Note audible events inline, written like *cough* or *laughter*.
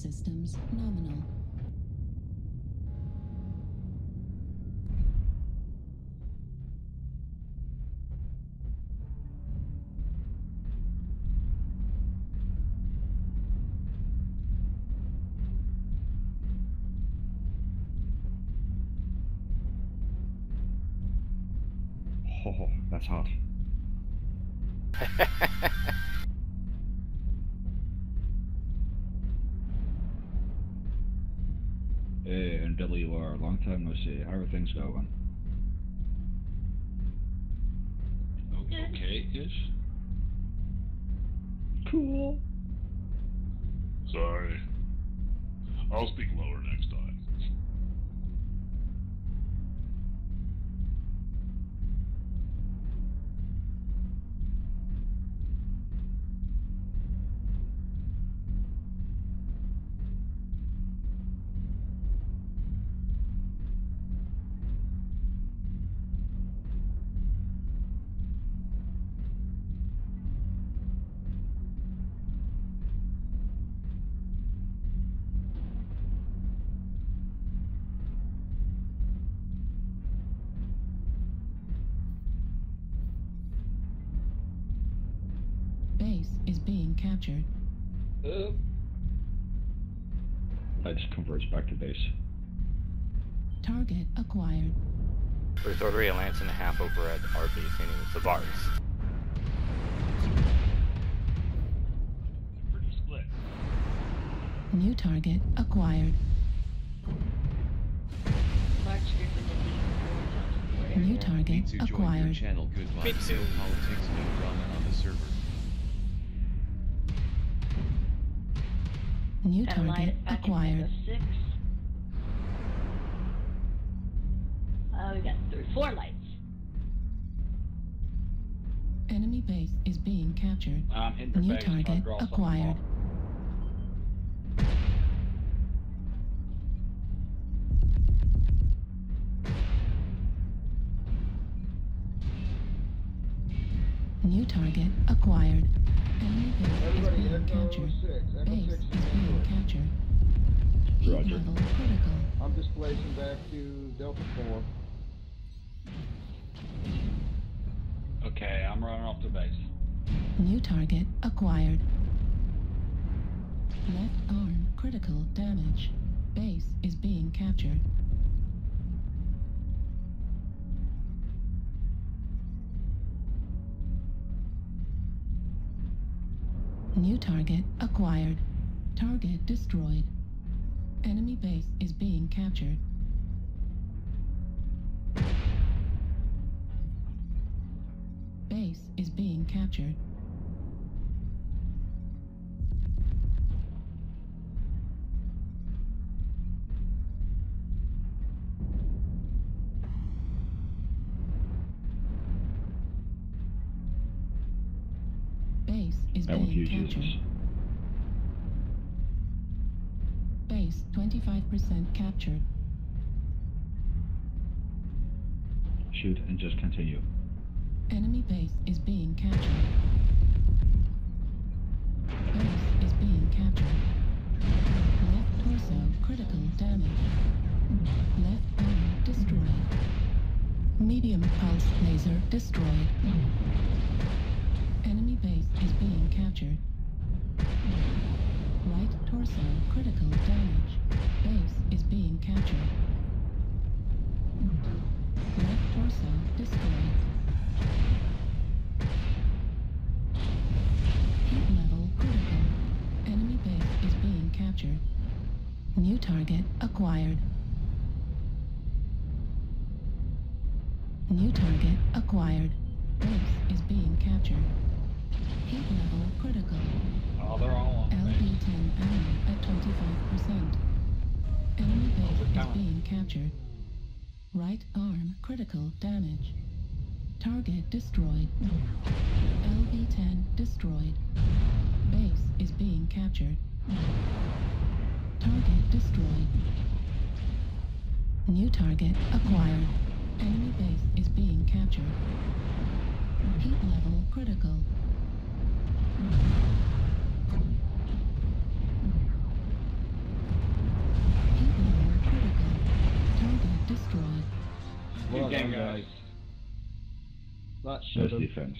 systems nominal. Oh, that's hot. *laughs* time no see. How are things going? Okay-ish. Cool. Sorry. I'll speak lower next time. Base is being captured. Uh, I just converts back to base. Target acquired. There's already a lance and a half over at our base, meaning the bars. Pretty split. New target acquired. March Griffin and Dean New target Need to join your acquired. channel. Me too. politics, no drama on the server. New target acquired. six. Uh, we got three, four lights. Enemy base is being captured. I'm hitting her New face, trying to target draw something acquired. New target acquired. Enemy base is being captured. Base is is being captured. Heat level critical. I'm displacing back to Delta 4. Okay, I'm running off to base. New target acquired. Left arm critical damage. Base is being captured. New target acquired. Target destroyed. Enemy base is being captured. Base is being captured. Base is I being captured. Base 25% captured. Shoot and just continue. Enemy base is being captured. Base is being captured. Left torso critical damage. Left arm destroyed. Medium pulse laser destroyed. Captured. Right torso critical damage. Base is being captured. Left torso destroyed. Heat level critical. Enemy base is being captured. New target acquired. New target acquired. Base is being B10 ammo at 25%. Enemy base is being captured. Right arm critical damage. Target destroyed. LB-10 destroyed. Base is being captured. Target destroyed. New target acquired. Enemy base is being captured. Heat level critical. Good game, guys. guys. That should defense.